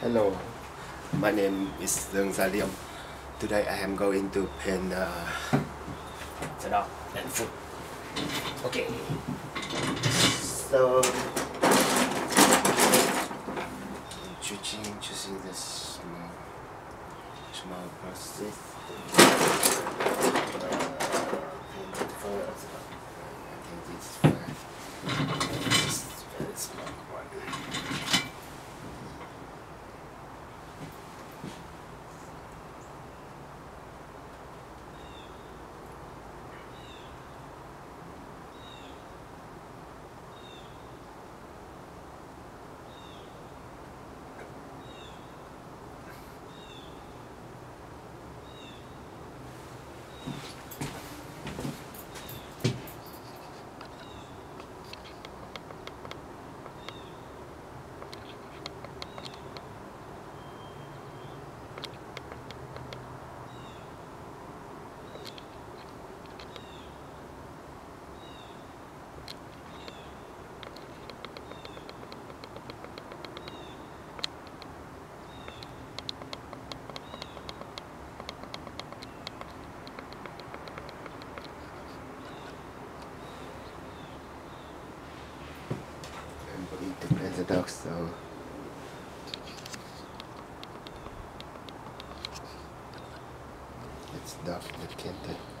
Hello, my name is Dương Gia Liêm. Today I am going to paint uh, dog and food. Okay. So, choosing choosing the small small process. Uh. I think this is fine. This is very small one. I'm going to pet the dog, so it's dog that